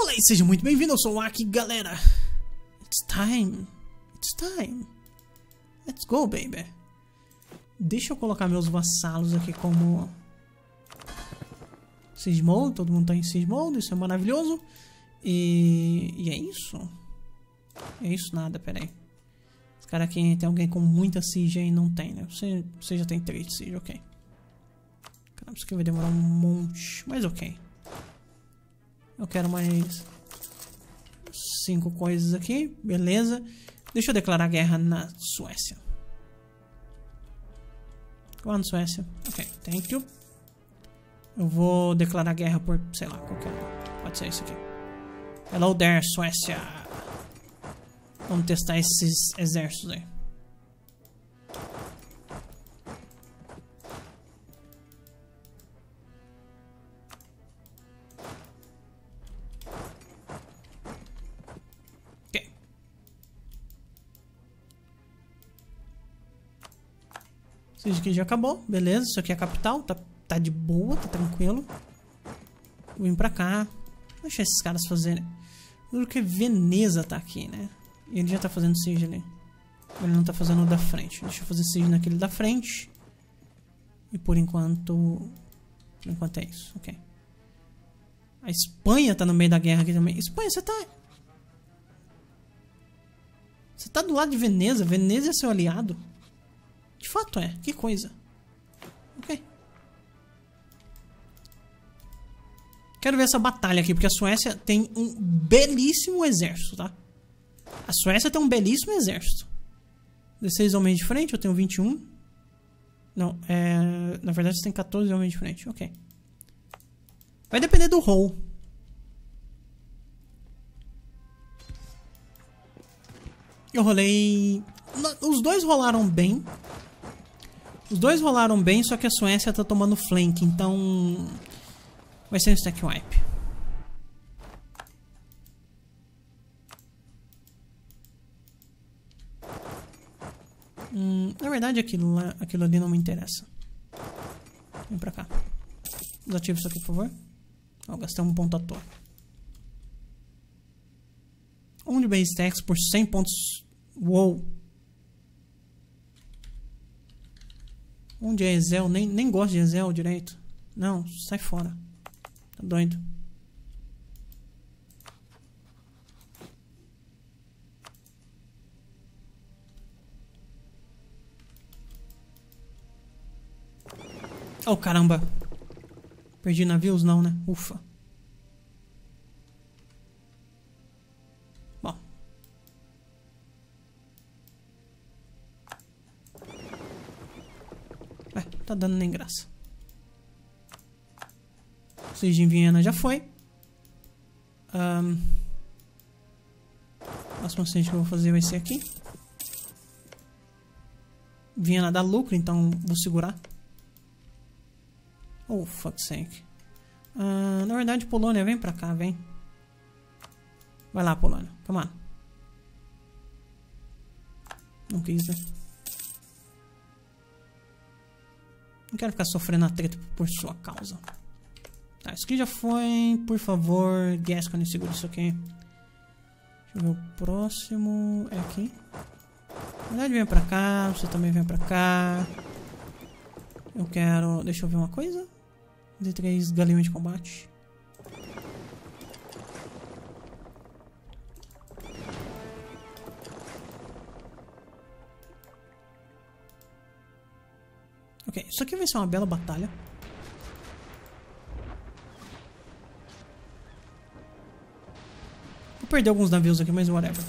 Olá e seja muito bem-vindo, eu sou o Aki, galera. It's time. It's time. Let's go, baby. Deixa eu colocar meus vassalos aqui como... Mode, todo mundo tá em Mode, isso é maravilhoso. E... e é isso? É isso nada, peraí. Esse cara aqui tem alguém com muita Siege aí, não tem, né? Você, você já tem 3 Siege, ok. Caramba, isso aqui vai demorar um monte, mas ok. Eu quero mais cinco coisas aqui, beleza. Deixa eu declarar guerra na Suécia. Come on, Suécia. Ok, thank you. Eu vou declarar guerra por, sei lá, qualquer um. Pode ser isso aqui. Hello there, Suécia. Vamos testar esses exércitos aí. Aqui já acabou, beleza. Isso aqui é a capital, tá, tá de boa, tá tranquilo. Vir pra cá. Deixa esses caras fazerem. Porque Veneza tá aqui, né? E ele já tá fazendo siege ali. Ele não tá fazendo o da frente. Deixa eu fazer siege naquele da frente. E por enquanto... Por enquanto é isso, ok. A Espanha tá no meio da guerra aqui também. Espanha, você tá... Você tá do lado de Veneza. Veneza é seu aliado. De fato é. Que coisa. Ok. Quero ver essa batalha aqui, porque a Suécia tem um belíssimo exército, tá? A Suécia tem um belíssimo exército. 16 homens de frente, eu tenho 21. Não, é... Na verdade você tem 14 homens de frente, ok. Vai depender do roll. Eu rolei... Os dois rolaram bem. Os dois rolaram bem, só que a Suécia tá tomando flank, então... Vai ser um stack wipe. Hum, na verdade, aquilo, lá, aquilo ali não me interessa. Vem pra cá. Desativa isso aqui, por favor. Ó, gastei um ponto à toa. Um de base stacks por 100 pontos. Uou! Onde é Ezel? Nem, nem gosto de Ezel direito. Não, sai fora. Tá doido. Oh, caramba. Perdi navios? Não, né? Ufa. Tá dando nem graça. Siege em Viena já foi. Um, a próxima siege que eu vou fazer vai ser aqui. Viena dá lucro, então vou segurar. Oh, fuck sake. Uh, na verdade, Polônia, vem pra cá, vem. Vai lá, Polônia. Come on. Não quis, né? Não quero ficar sofrendo a treta por sua causa. Tá, isso aqui já foi. Por favor, Gascon, segura isso aqui. Deixa eu ver o próximo. É aqui. Na verdade, vem pra cá. Você também vem pra cá. Eu quero. Deixa eu ver uma coisa. De três galeões de combate. Ok, isso aqui vai ser uma bela batalha. Vou perder alguns navios aqui, mas whatever.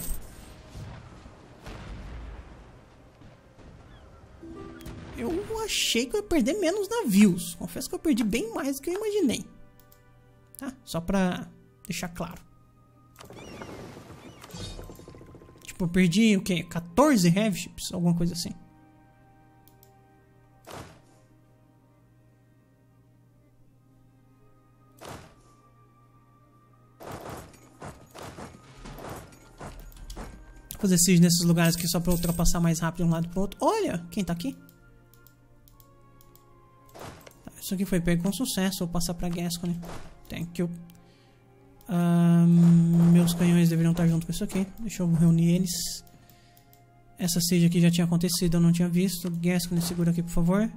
Eu achei que eu ia perder menos navios. Confesso que eu perdi bem mais do que eu imaginei. Tá? Só pra deixar claro. Tipo, eu perdi o quê? 14 heavy ships? Alguma coisa assim. Fazer siege nesses lugares aqui só pra ultrapassar mais rápido de um lado pro outro. Olha, quem tá aqui? Isso aqui foi pego com sucesso. Vou passar pra Gascony. Thank you. Um, meus canhões deveriam estar junto com isso aqui. Deixa eu reunir eles. Essa siege aqui já tinha acontecido, eu não tinha visto. Gascon, segura aqui, por favor.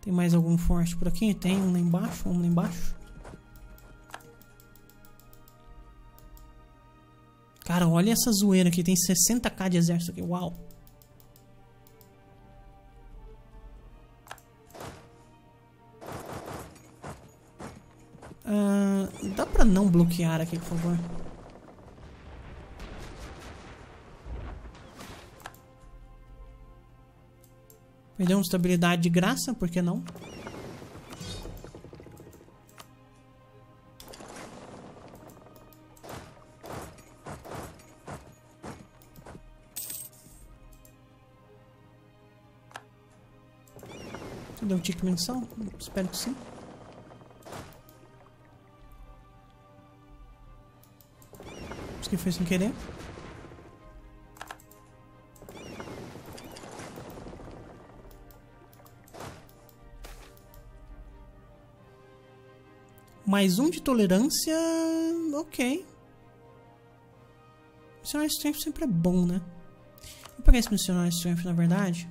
Tem mais algum forte por aqui? Tem um lá embaixo, um lá embaixo. Cara, olha essa zoeira aqui. Tem 60k de exército aqui. Uau. Uh, dá pra não bloquear aqui, por favor? Perdeu uma estabilidade de graça, por que não? Tique menção? Espero que sim. Isso que foi sem querer. Mais um de tolerância. Ok. Missionário Strength sempre é bom, né? Vou pegar esse Missionário Strength, na verdade.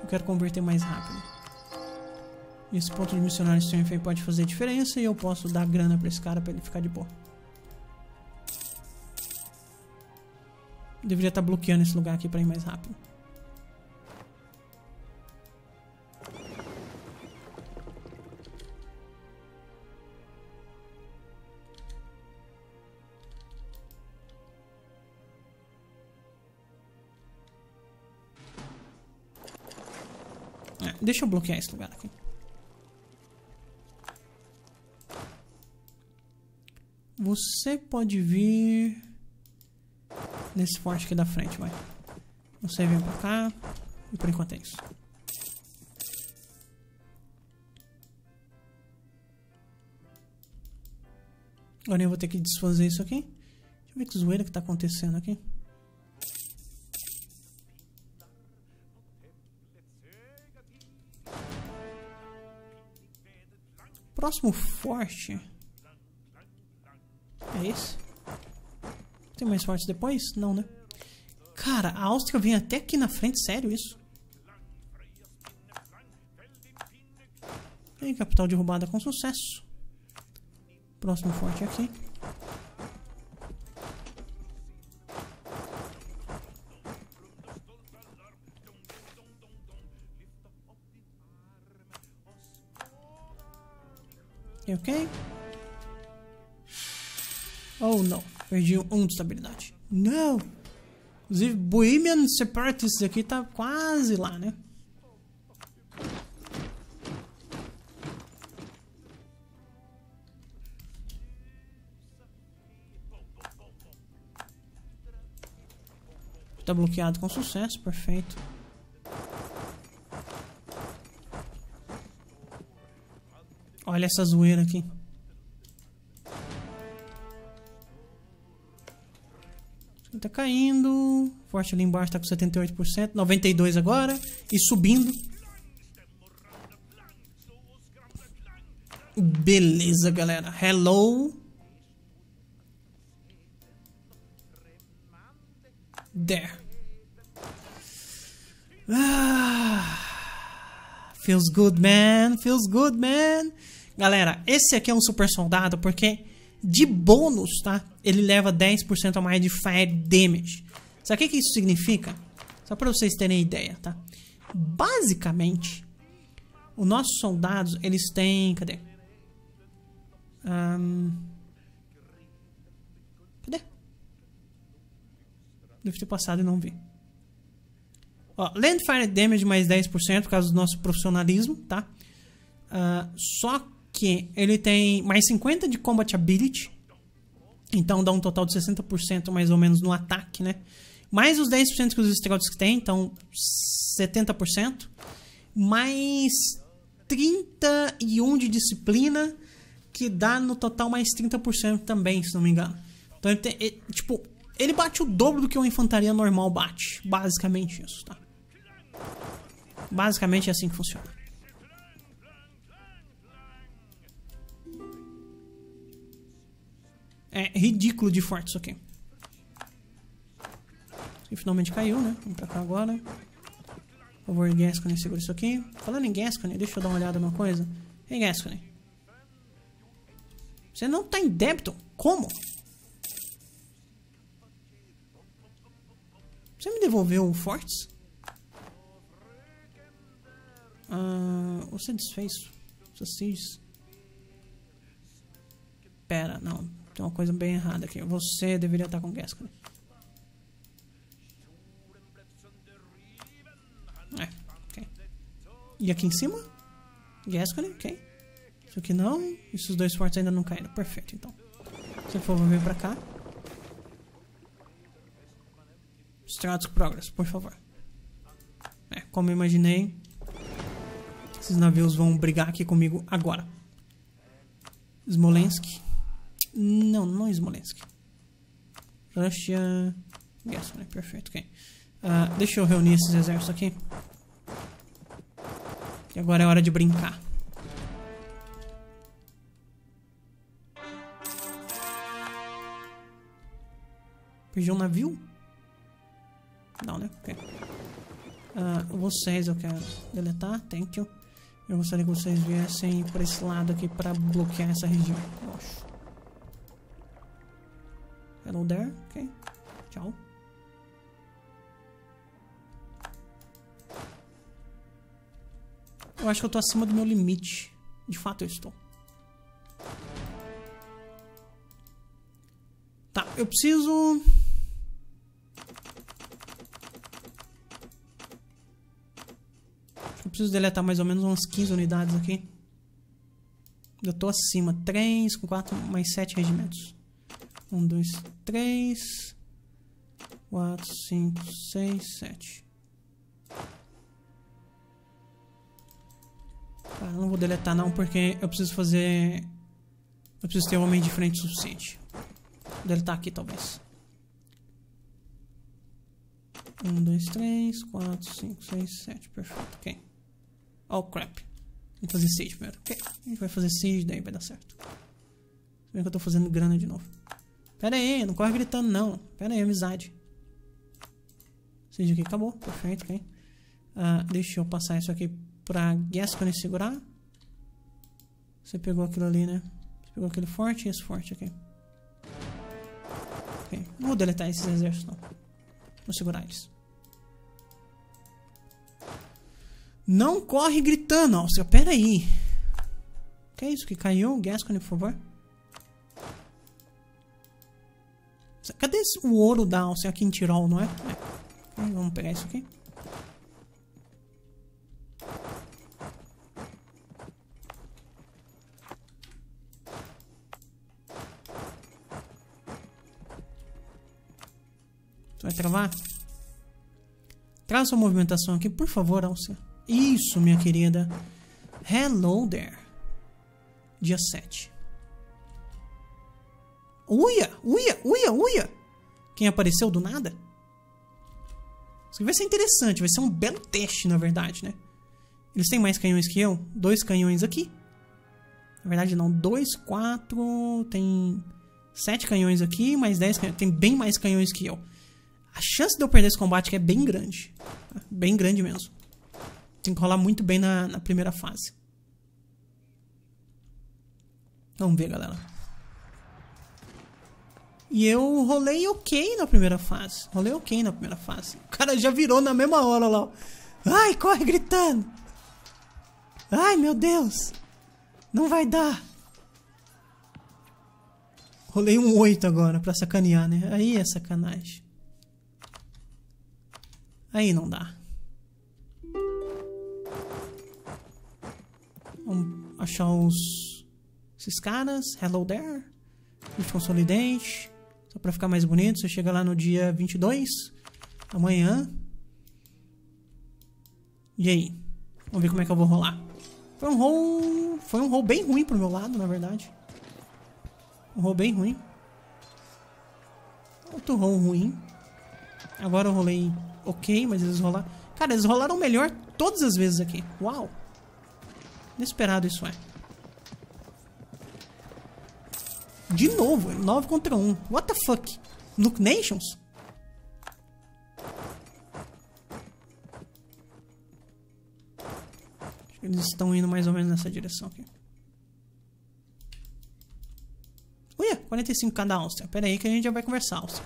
Eu quero converter mais rápido. Esse ponto de Missionário Strength pode fazer diferença e eu posso dar grana pra esse cara pra ele ficar de boa. Deveria estar tá bloqueando esse lugar aqui pra ir mais rápido. Deixa eu bloquear esse lugar aqui. Você pode vir nesse forte aqui da frente, vai. Você vem pra cá e por enquanto é isso. Agora eu vou ter que desfazer isso aqui. Deixa eu ver que zoeira que tá acontecendo aqui. próximo forte... É esse? Tem mais fortes depois? Não, né? Cara, a Áustria vem até aqui na frente, sério isso? E capital derrubada com sucesso. Próximo forte aqui. Ok? Oh, não. Perdi um de estabilidade. Não! Inclusive, Bohemian Separatists aqui tá quase lá, né? Tá bloqueado com sucesso, perfeito. Olha essa zoeira aqui. Caindo. Forte ali embaixo tá com 78%. 92% agora. E subindo. Beleza, galera. Hello. There. Ah, feels good, man. Feels good, man. Galera, esse aqui é um super soldado porque de bônus, tá? Ele leva 10% a mais de fire damage. Sabe o que, isso significa? Só para vocês terem ideia, tá? Basicamente, os nossos soldados, eles têm... Cadê? Um, cadê? Deve ter passado e não vi. Ó, Land Fire Damage mais 10% por causa do nosso profissionalismo, tá? Uh, só que ele tem mais 50 de Combat Ability. Então dá um total de 60% mais ou menos no ataque, né? Mais os 10% que os Strauts têm, então 70%. Mais 31 de disciplina, que dá no total mais 30% também, se não me engano. Então ele tem, ele, tipo, ele bate o dobro do que uma infantaria normal bate. Basicamente isso, tá? Basicamente é assim que funciona. É ridículo de forte isso aqui. E finalmente caiu, né? Vamos pra cá agora. Por favor, Gascony, segura isso aqui. Falando em Gascony, deixa eu dar uma olhada numa coisa. Ei, Gascony. Você não tá em débito? Como? Você me devolveu o Fortes? Ah, você desfez os Pera, não. Tem uma coisa bem errada aqui. Você deveria estar com Gascony. É, ok. E aqui em cima? Gascony, ok. Isso aqui não. Esses dois fortes ainda não caíram. Perfeito, então. Se for, vou vir pra cá. Stratos Progress, por favor. É, como eu imaginei, esses navios vão brigar aqui comigo agora. Smolensk. Não, não Smolensk. Russia. Gascony, perfeito, ok. Uh, deixa eu reunir esses exércitos aqui. Que agora é hora de brincar. Perdi um navio? Não, né? Ok. Uh, vocês eu quero deletar. Thank you. Eu gostaria que vocês viessem por esse lado aqui para bloquear essa região. Acho. Hello there. Ok. Tchau. Eu acho que eu tô acima do meu limite. De fato eu estou. Tá, eu preciso... Eu preciso deletar mais ou menos umas 15 unidades aqui. Eu tô acima. 3 com 4 mais 7 regimentos. 1, 2, 3, 4, 5, 6, 7. Tá, não vou deletar não, porque eu preciso fazer... Eu preciso ter um homem de frente suficiente. Vou deletar aqui, talvez. 1, 2, 3, 4, 5, 6, 7. Perfeito, ok. Oh, crap. Vamos fazer siege primeiro. Ok, a gente vai fazer siege, daí vai dar certo. Se bem que eu tô fazendo grana de novo. Pera aí, não corre gritando não. Pera aí, amizade. Siege aqui acabou, perfeito, ok. Uh, deixa eu passar isso aqui pra Gascony segurar. Você pegou aquilo ali, né? Você pegou aquele forte e esse forte aqui. Ok. Não vou deletar esses exércitos, não. Vou segurar eles. Não corre gritando, Alcia. Pera aí. Que é isso que caiu? Gascony, por favor. Cadê esse, o ouro da Alcia aqui em Tirol, não é? é. Vamos pegar isso aqui. Vai travar? Traz sua movimentação aqui, por favor, Alcia. Isso, minha querida. Hello there. Dia 7. Uia, uia, uia, uia. Quem apareceu do nada? Isso aqui vai ser interessante, vai ser um belo teste, na verdade, né? Eles têm mais canhões que eu? Dois canhões aqui. Na verdade, não. Dois, quatro. Tem sete canhões aqui, mais dez canhões. Tem bem mais canhões que eu. A chance de eu perder esse combate é bem grande. Bem grande mesmo. Tem que rolar muito bem na, na primeira fase. Vamos ver, galera. E eu rolei ok na primeira fase. Rolei ok na primeira fase. O cara já virou na mesma hora lá. Ai, corre gritando. Ai, meu Deus. Não vai dar. Rolei um 8 agora pra sacanear, né? Aí é sacanagem. Aí não dá. Vamos achar os... Esses caras. Hello there. Gift Consolidate. Só pra ficar mais bonito. Você chega lá no dia 22. Amanhã. E aí? Vamos ver como é que eu vou rolar. Foi um roll... Foi um roll bem ruim pro meu lado, na verdade. Um roll bem ruim. Outro roll ruim. Agora eu rolei ok, mas eles rolaram... Cara, eles rolaram melhor todas as vezes aqui. Uau! Inesperado isso é. De novo, 9 contra 1. What the fuck? Nuke Nations? Eles estão indo mais ou menos nessa direção aqui. Uia, 45 cada Áustria. Pera aí que a gente já vai conversar, Áustria.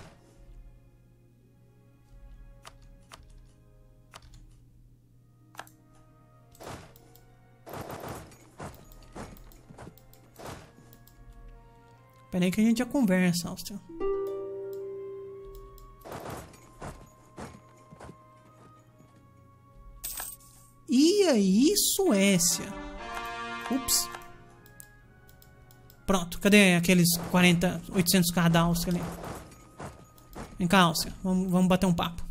Pera aí que a gente já conversa, Áustria. E aí, Suécia? Ups. Pronto, cadê aqueles 40, 800k da Áustria ali? Vem cá, Áustria, vamos, vamos bater um papo.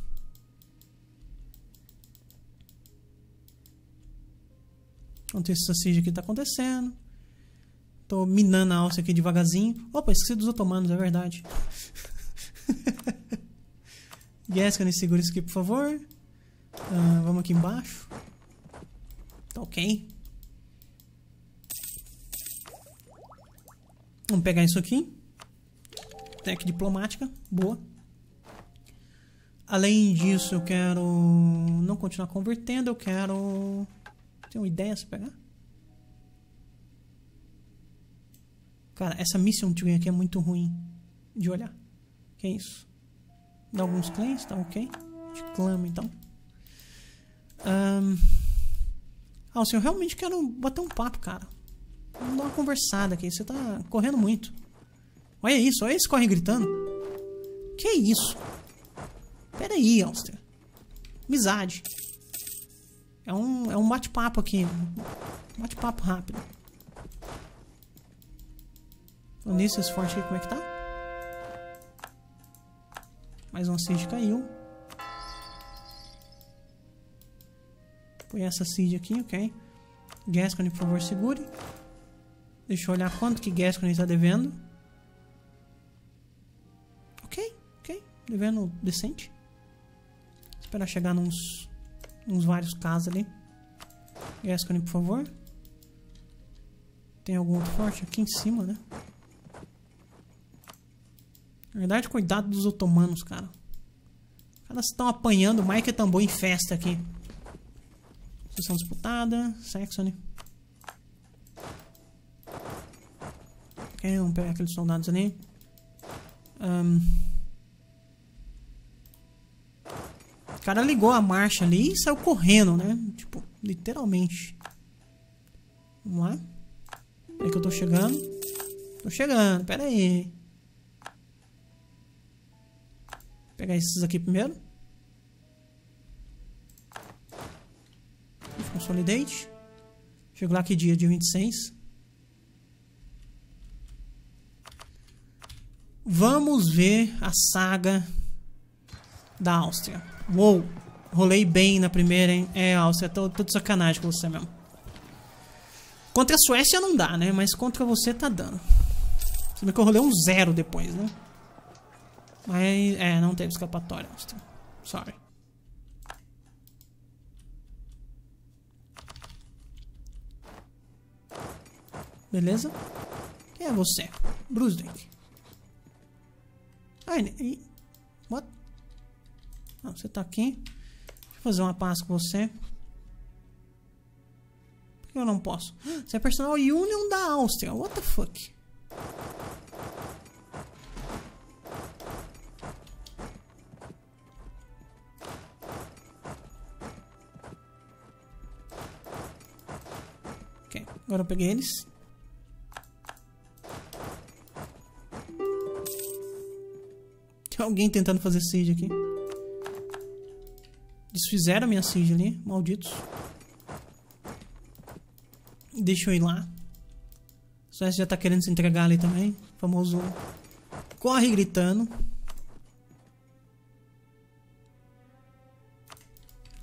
Enquanto esse siege aqui tá acontecendo. Tô minando a Áustria aqui devagarzinho. Opa, esqueci dos otomanos, é verdade. Gascony, segura isso aqui, por favor. Uh, vamos aqui embaixo. Tá ok. Vamos pegar isso aqui. Tech diplomática, boa. Além disso, eu quero não continuar convertendo, eu quero... Tem uma ideia se pegar? Cara, essa mission twin aqui é muito ruim de olhar. Que é isso? Dá alguns claims, tá ok. De clama então. Um... Ah, assim, eu realmente quero bater um papo, cara. Vamos dar uma conversada aqui. Você tá correndo muito. Olha isso, olha esse corre gritando. Que isso? Pera aí, Áustria. Amizade. É um, é um bate-papo aqui. Bate-papo rápido. Nisso, esse forte aqui, como é que tá? Mais uma siege caiu. Põe essa seed aqui, ok. Gascony, por favor, segure. Deixa eu olhar quanto que Gascony está devendo. Ok, ok. Devendo decente. Esperar chegar nos, nos vários casos ali. Gascony, por favor. Tem algum outro forte aqui em cima, né? Na verdade, cuidado dos otomanos, cara. Os caras estão apanhando que tambor em festa aqui. Sessão disputada. Saxony. Ok, vamos pegar aqueles soldados ali. Um, o cara ligou a marcha ali e saiu correndo, né? Tipo, literalmente. Vamos lá. Peraí que eu tô chegando. Tô chegando, pera aí. Vou pegar esses aqui primeiro. Consolidate. Chego lá que dia? Dia 26. Vamos ver a saga da Áustria. Uou! Rolei bem na primeira, hein? É, Áustria, tô, tô de sacanagem com você mesmo. Contra a Suécia não dá, né? Mas contra você tá dando. Você vê que eu rolei um zero depois, né? Mas, é, não teve escapatória, Áustria. Sorry. Beleza? Quem é você? Brunswick. Ai, e... What? Não, você tá aqui. Deixa eu fazer uma paz com você. Por que eu não posso? Você é personal union da Áustria. What the fuck? Agora eu peguei eles. alguém tentando fazer siege aqui. Desfizeram minha siege ali, malditos. Deixa eu ir lá. O Suécia já tá querendo se entregar ali também. O famoso corre gritando.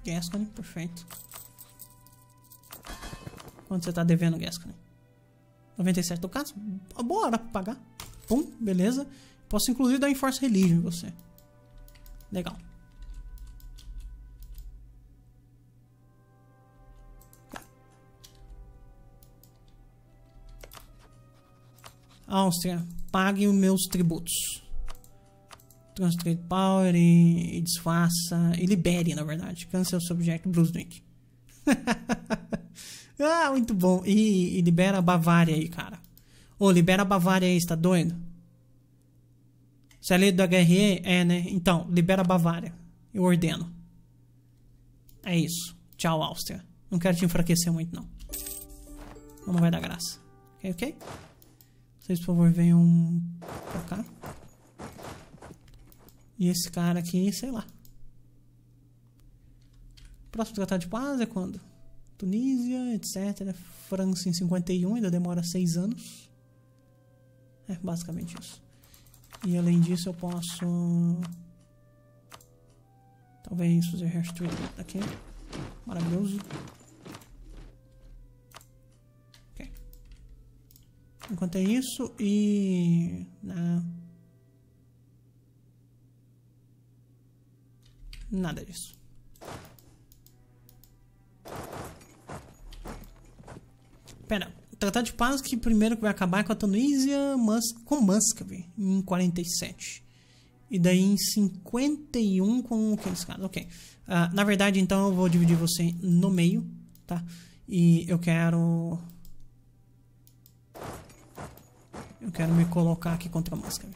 Gascony, perfeito. Quanto você tá devendo, Gascony? 97 ducados? Boa hora pra pagar. Pum, beleza. Posso inclusive dar Enforce Religion em você. Legal. Áustria, pague os meus tributos. Translate Power e, e desfaça. E libere, na verdade. Cancel Subject Brunswick. ah, muito bom. E, e, libera a Bavária aí, cara. Ô, oh, libera a Bavária aí, está doido? Você é lei do HRE? É, né? Então, libera a Bavária. Eu ordeno. É isso. Tchau, Áustria. Não quero te enfraquecer muito, não. Não vai dar graça. Ok, ok? Vocês, por favor, venham pra cá. E esse cara aqui, sei lá. Próximo tratado de paz é quando? Tunísia, etc. França em 51, ainda demora 6 anos. É basicamente isso. E além disso eu posso... Talvez fazer hairstream aqui. Maravilhoso. Ok. Enquanto é isso e... Não. Nada disso. Pera, o Tratado de Paz que primeiro vai acabar com a Tunísia Mus com Muscovy em 47. E daí em 51 com aqueles caras. Ok. Uh, na verdade, então eu vou dividir você no meio, tá? E eu quero. Eu quero me colocar aqui contra a Muscovy.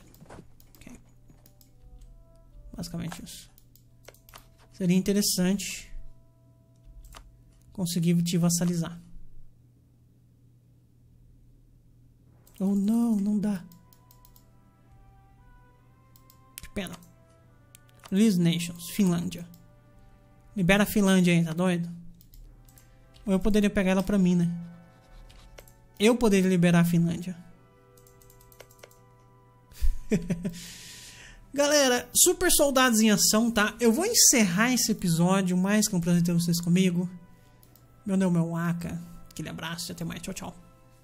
Ok. Basicamente isso. Seria interessante conseguir te vassalizar. Oh não, não dá. Que pena. Release Nations, Finlândia. Libera a Finlândia aí, tá doido? Ou eu poderia pegar ela pra mim, né? Eu poderia liberar a Finlândia. Galera, super soldados em ação, tá? Eu vou encerrar esse episódio, mais com um prazer ter vocês comigo. Meu nome é Aka. Aquele abraço e até mais. Tchau, tchau.